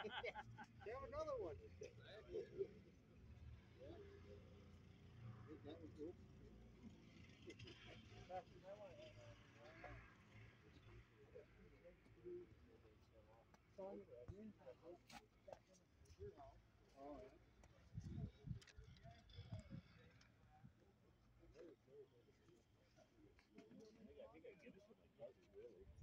they have another one. I think I get it from my cousin, really.